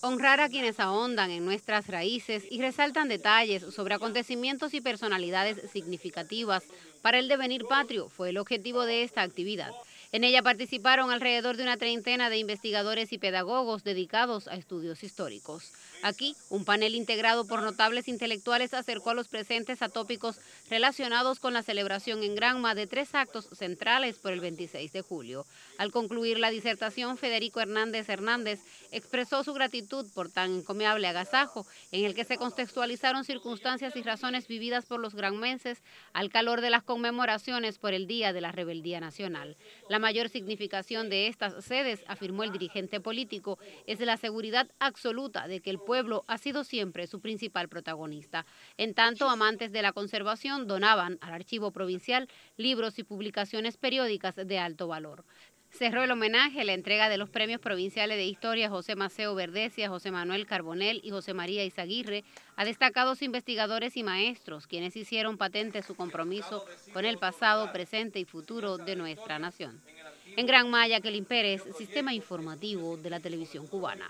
Honrar a quienes ahondan en nuestras raíces y resaltan detalles sobre acontecimientos y personalidades significativas para el devenir patrio fue el objetivo de esta actividad. En ella participaron alrededor de una treintena de investigadores y pedagogos dedicados a estudios históricos. Aquí, un panel integrado por notables intelectuales acercó a los presentes a tópicos relacionados con la celebración en Granma de tres actos centrales por el 26 de julio. Al concluir la disertación, Federico Hernández Hernández expresó su gratitud por tan encomiable agasajo en el que se contextualizaron circunstancias y razones vividas por los granmenses al calor de las conmemoraciones por el Día de la Rebeldía Nacional. Mayor significación de estas sedes, afirmó el dirigente político, es la seguridad absoluta de que el pueblo ha sido siempre su principal protagonista. En tanto, amantes de la conservación donaban al archivo provincial libros y publicaciones periódicas de alto valor. Cerró el homenaje la entrega de los premios provinciales de historia José Maceo Verdecia, José Manuel Carbonel y José María Izaguirre a destacados investigadores y maestros, quienes hicieron patente su compromiso con el pasado, presente y futuro de nuestra nación. En Gran Maya, Kelly Pérez, Sistema Informativo de la Televisión Cubana.